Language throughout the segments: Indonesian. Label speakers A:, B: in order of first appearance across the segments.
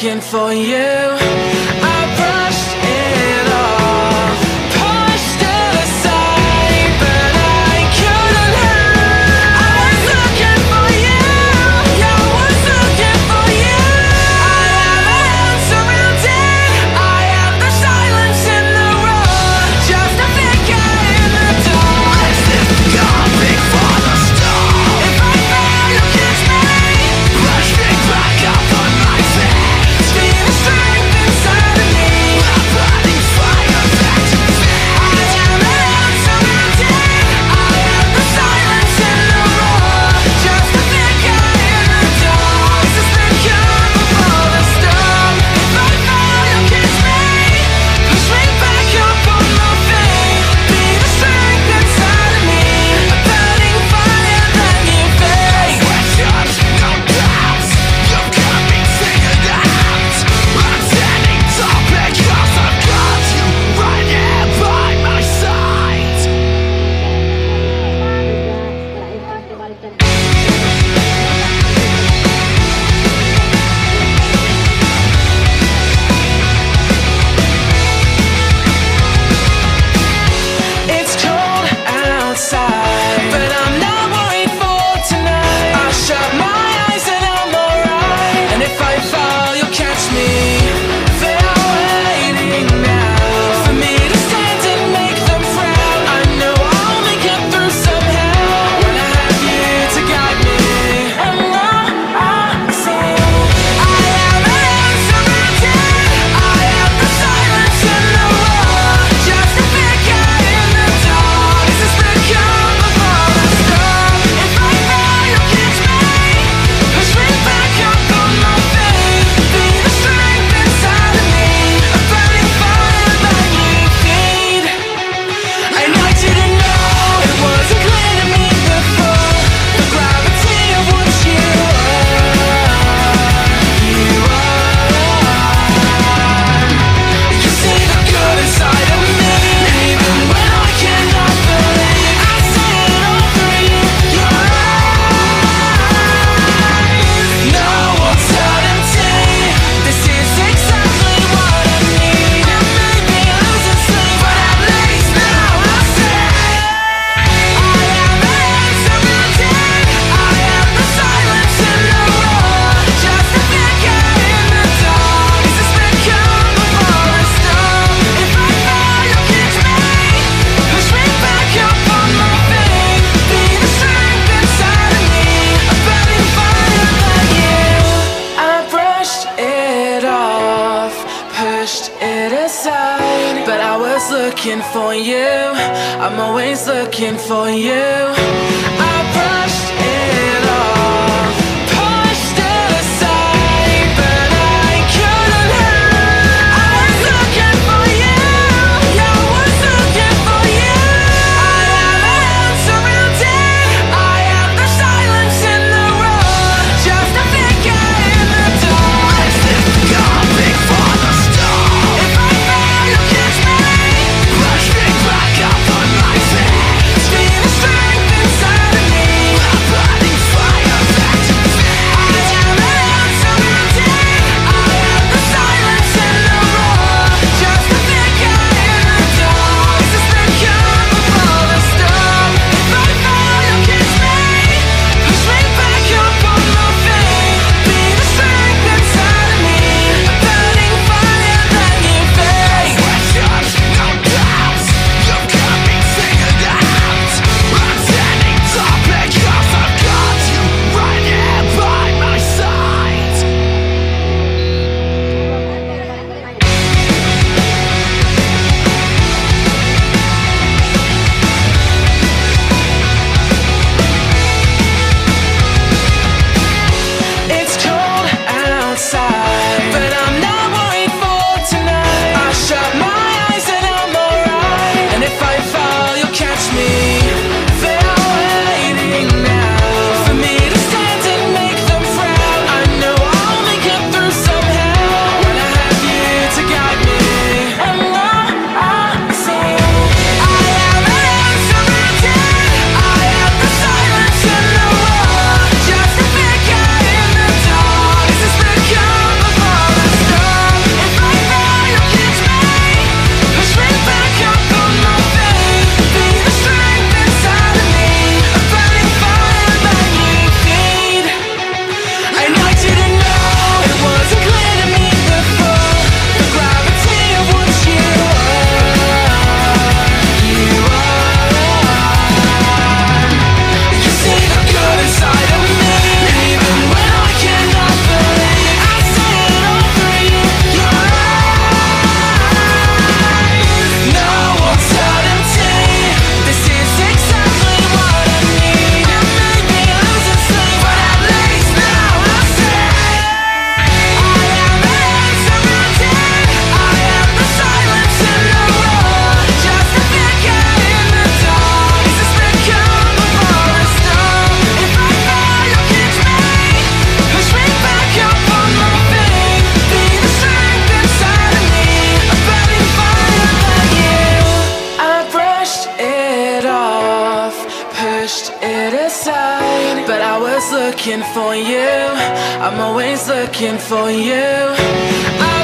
A: looking for you. I'm always looking for you. But I was looking for you. I'm always looking for you. I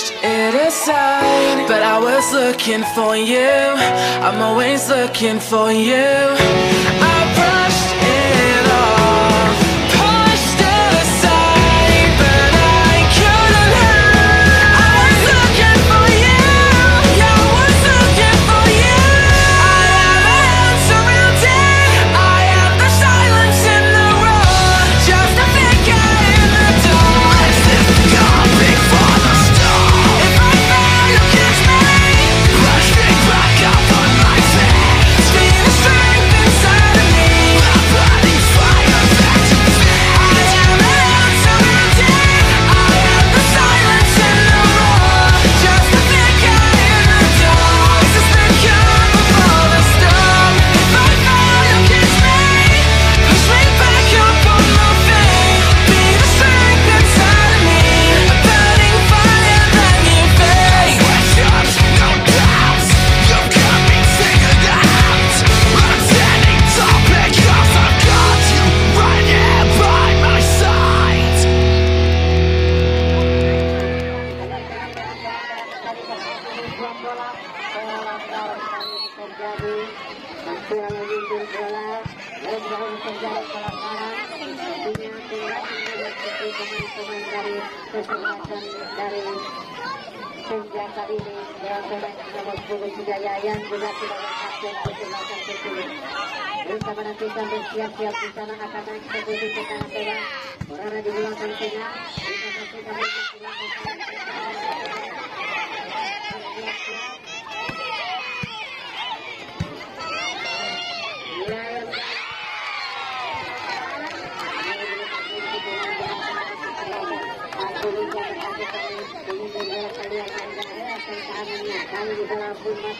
A: pushed it aside But I was looking for you. I'm always looking for you. I
B: terjadi Maksudnya lagi bola Dan baru terjadi pelanggaran Artinya tidak teman-teman dari kesempatan dari senjata ini Yang pemain nomor 10 Sujaya yang juga tidak menghasilkan kesempatan tersebut Bersama kita bersiap-siap di sana akan eksekusi ke tanah tengah Berada di belakang tengah di masih kami